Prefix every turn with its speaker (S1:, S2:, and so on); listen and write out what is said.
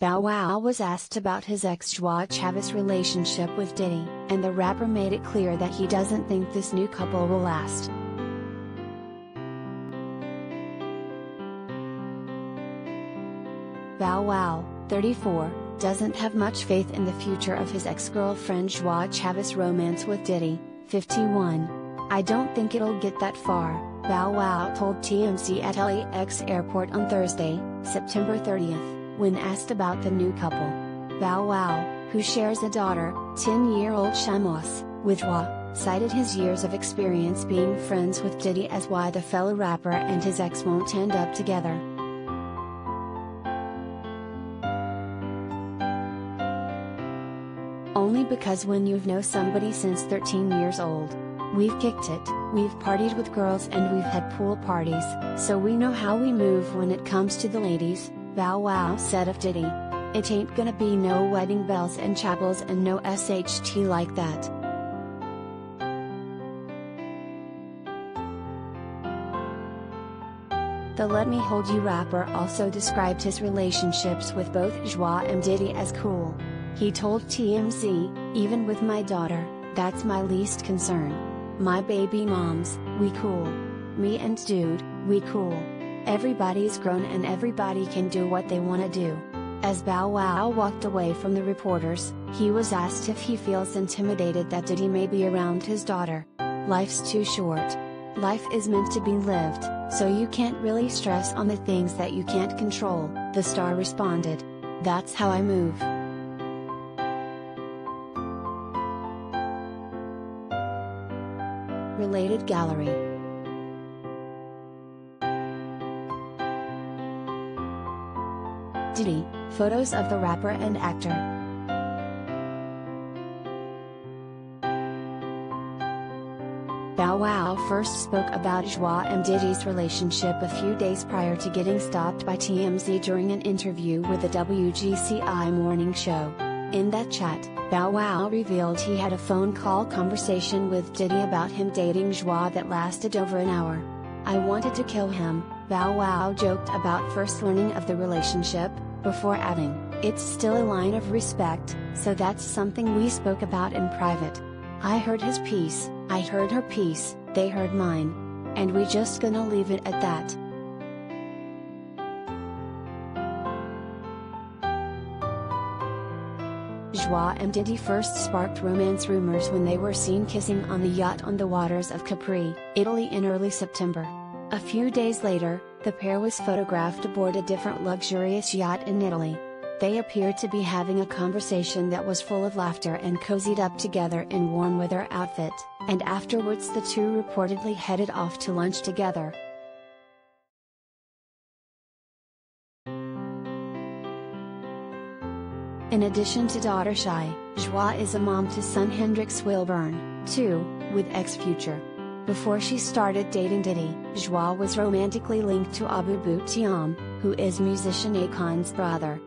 S1: Bow Wow was asked about his ex Joie Chavis relationship with Diddy, and the rapper made it clear that he doesn't think this new couple will last. Bow Wow, 34, doesn't have much faith in the future of his ex-girlfriend Joie Chavis' romance with Diddy, 51. I don't think it'll get that far, Bow Wow told TMZ at LAX airport on Thursday, September 30th, when asked about the new couple. Bow Wow, who shares a daughter, 10-year-old Shai Moss, with Joie, cited his years of experience being friends with Diddy as why the fellow rapper and his ex won't end up together. Only because when you've known somebody since 13 years old, we've kicked it, we've partied with girls and we've had pool parties, so we know how we move when it comes to the ladies, Bow Wow said of Diddy. It ain't gonna be no wedding bells and chapels and no SHT like that. The Let Me Hold You rapper also described his relationships with both Joie and Diddy as cool. He told TMZ, even with my daughter, that's my least concern. My baby moms, we cool. Me and dude, we cool. Everybody's grown and everybody can do what they wanna do. As Bow Wow walked away from the reporters, he was asked if he feels intimidated that Diddy may be around his daughter. Life's too short. Life is meant to be lived, so you can't really stress on the things that you can't control, the star responded. That's how I move. Related gallery. Diddy, photos of the rapper and actor. Bow Wow first spoke about Joie and Diddy's relationship a few days prior to getting stopped by TMZ during an interview with the WGCI morning show. In that chat, Bow Wow revealed he had a phone call conversation with Diddy about him dating Joie that lasted over an hour. I wanted to kill him, Bow Wow joked about first learning of the relationship, before adding, it's still a line of respect, so that's something we spoke about in private. I heard his piece, I heard her piece, they heard mine. And we just gonna leave it at that. Joie and Diddy first sparked romance rumors when they were seen kissing on the yacht on the waters of Capri, Italy in early September. A few days later, the pair was photographed aboard a different luxurious yacht in Italy. They appeared to be having a conversation that was full of laughter and cozied up together in warm weather outfit, and afterwards the two reportedly headed off to lunch together. In addition to daughter Shai, Joie is a mom to son Hendrix Wilburn, too, with ex-Future. Before she started dating Diddy, Joie was romantically linked to Abou Bu Thiam, who is musician Akon's brother.